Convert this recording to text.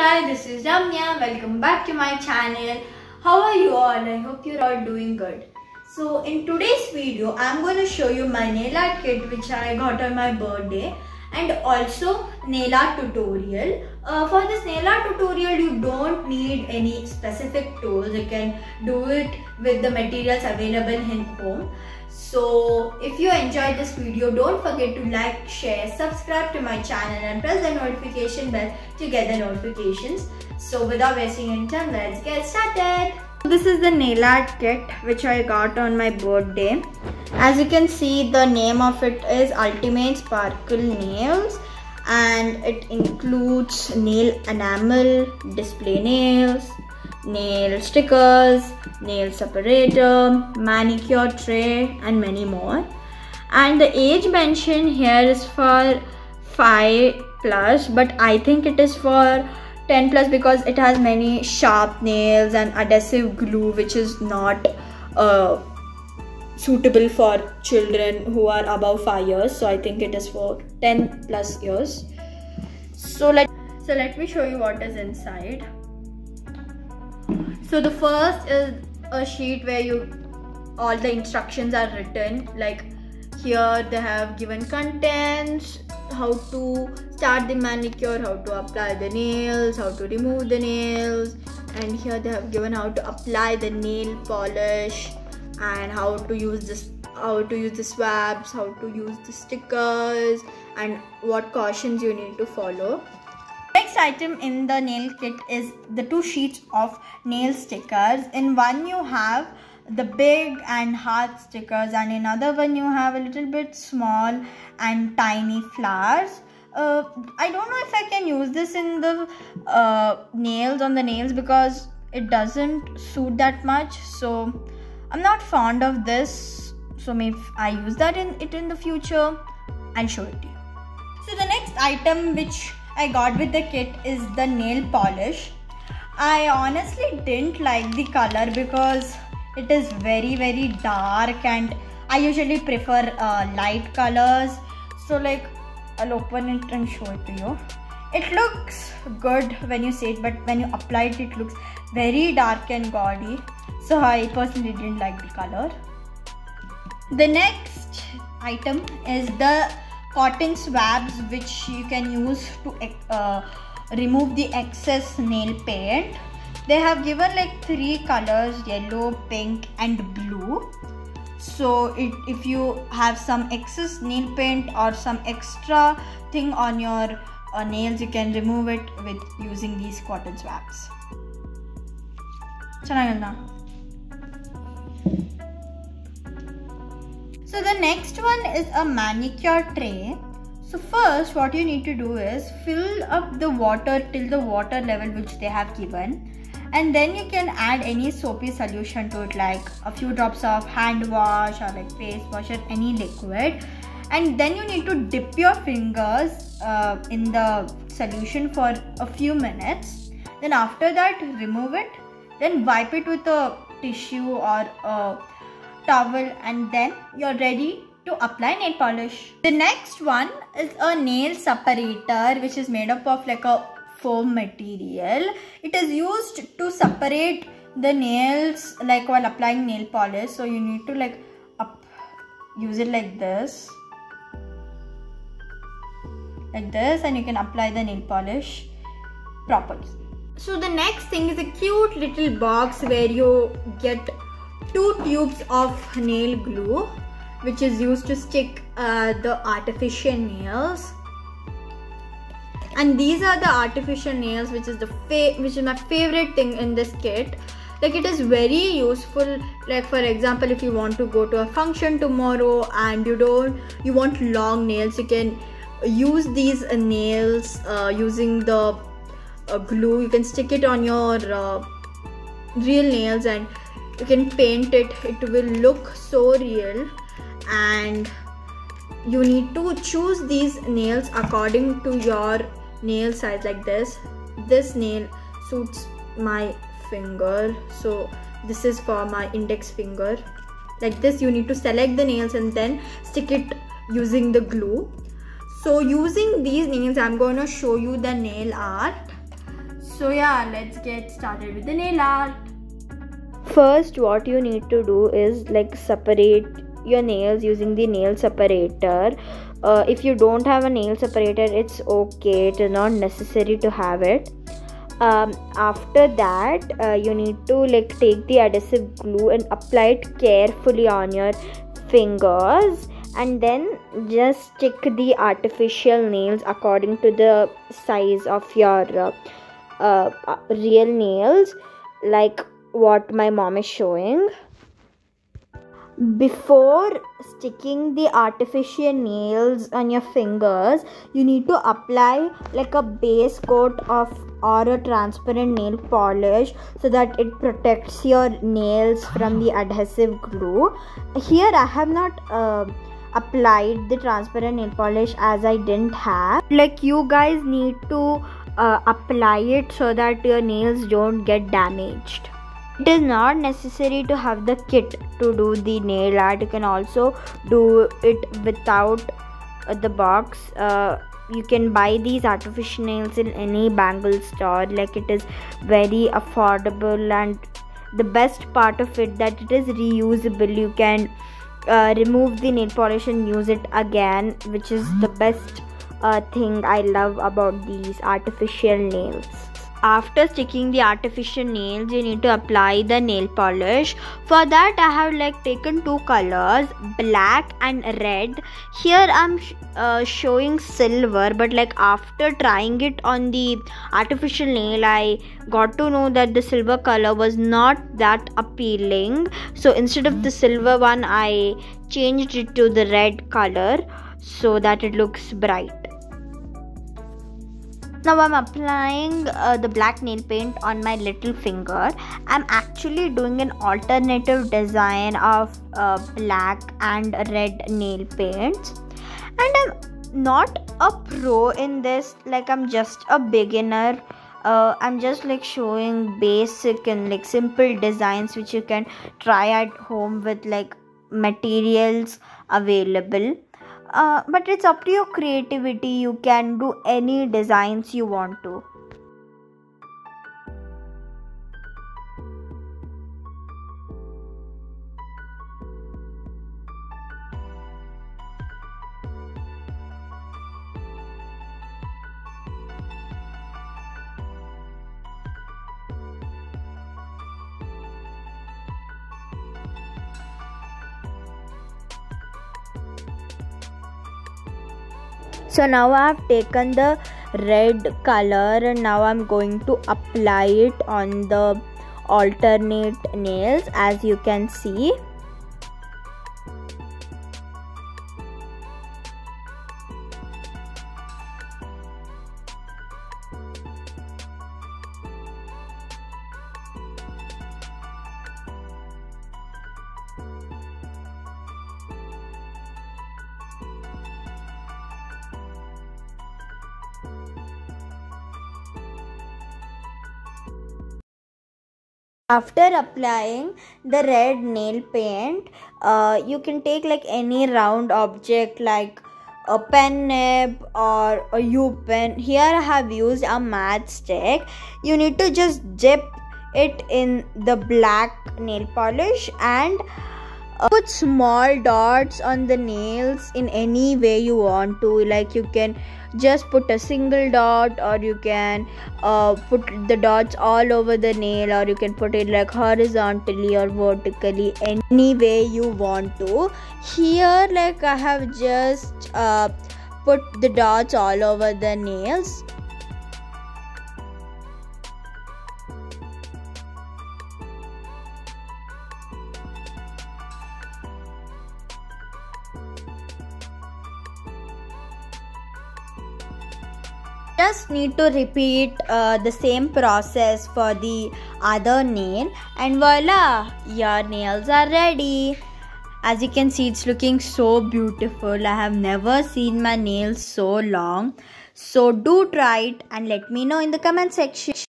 guys, this is Ramya. Welcome back to my channel. How are you all? I hope you're all doing good. So in today's video, I'm going to show you my nail art kit which I got on my birthday and also nail art tutorial. Uh, for this nail art tutorial, you don't need any specific tools. You can do it with the materials available in home. So if you enjoyed this video, don't forget to like, share, subscribe to my channel and press the notification bell to get the notifications. So without wasting any time, let's get started. This is the nail art kit which I got on my birthday. As you can see, the name of it is Ultimate Sparkle Nails and it includes nail enamel, display nails, nail stickers, nail separator, manicure tray and many more. And the age mentioned here is for 5 plus but I think it is for 10 plus because it has many sharp nails and adhesive glue which is not uh, suitable for children who are above 5 years. So I think it is for 10 plus years. So let so let me show you what is inside. So the first is a sheet where you all the instructions are written. Like here they have given contents how to start the manicure how to apply the nails how to remove the nails. And here they have given how to apply the nail polish and how to use this how to use the swabs how to use the stickers and what cautions you need to follow. Next item in the nail kit is the two sheets of nail stickers. In one you have the big and hard stickers and in other one you have a little bit small and tiny flowers. Uh, I don't know if I can use this in the uh, nails on the nails because it doesn't suit that much so I'm not fond of this so maybe I use that in it in the future I'll show it to you. So the next item which I got with the kit is the nail polish. I honestly didn't like the color because it is very very dark and I usually prefer uh, light colors. So like I'll open it and show it to you. It looks good when you see it but when you apply it it looks very dark and gaudy so I personally didn't like the color. The next item is the cotton swabs which you can use to uh, remove the excess nail paint. They have given like three colors yellow pink and blue. So it, if you have some excess nail paint or some extra thing on your uh, nails you can remove it with using these cotton swabs so the next one is a manicure tray. So first what you need to do is fill up the water till the water level which they have given. And then you can add any soapy solution to it like a few drops of hand wash or like face wash or any liquid. And then you need to dip your fingers uh, in the solution for a few minutes. Then after that remove it. Then wipe it with a tissue or a towel and then you're ready to apply nail polish. The next one is a nail separator which is made up of like a foam material. It is used to separate the nails like while applying nail polish. So you need to like up, use it like this. Like this and you can apply the nail polish properly. So the next thing is a cute little box where you get two tubes of nail glue which is used to stick uh, the artificial nails. And these are the artificial nails which is the which is my favorite thing in this kit. Like it is very useful like for example if you want to go to a function tomorrow and you don't you want long nails you can use these uh, nails uh, using the uh, glue. You can stick it on your uh, real nails and you can paint it. It will look so real. And you need to choose these nails according to your nail size. Like this. This nail suits my finger. So this is for my index finger. Like this you need to select the nails and then stick it using the glue. So using these nails i'm going to show you the nail art. So yeah let's get started with the nail art first what you need to do is like separate your nails using the nail separator. Uh, if you don't have a nail separator it's okay. It is not necessary to have it. Um, after that uh, you need to like take the adhesive glue and apply it carefully on your fingers. And then just stick the artificial nails according to the size of your uh, uh, real nails. Like what my mom is showing. Before sticking the artificial nails on your fingers you need to apply like a base coat of or a transparent nail polish so that it protects your nails from the adhesive glue. Here i have not uh, applied the transparent nail polish as i didn't have. Like you guys need to uh, apply it so that your nails don't get damaged it is not necessary to have the kit to do the nail art. You can also do it without uh, the box. Uh, you can buy these artificial nails in any bangle store. Like it is very affordable and the best part of it that it is reusable. You can uh, remove the nail polish and use it again which is the best uh, thing i love about these artificial nails after sticking the artificial nails you need to apply the nail polish. For that i have like taken two colors black and red. Here i'm uh, showing silver but like after trying it on the artificial nail i got to know that the silver color was not that appealing. So instead of the silver one i changed it to the red color so that it looks bright now i'm applying uh, the black nail paint on my little finger. I'm actually doing an alternative design of uh, black and red nail paints and i'm not a pro in this like i'm just a beginner. Uh, i'm just like showing basic and like simple designs which you can try at home with like materials available uh, but it's up to your creativity. You can do any designs you want to so now i have taken the red color. And now i'm going to apply it on the alternate nails as you can see after applying the red nail paint uh, you can take like any round object like a pen nib or a u pen. Here i have used a matchstick you need to just dip it in the black nail polish and put small dots on the nails in any way you want to. Like you can just put a single dot or you can uh, put the dots all over the nail or you can put it like horizontally or vertically any way you want to. Here like i have just uh, put the dots all over the nails just need to repeat uh, the same process for the other nail. And voila your nails are ready. As you can see it's looking so beautiful. I have never seen my nails so long. So do try it and let me know in the comment section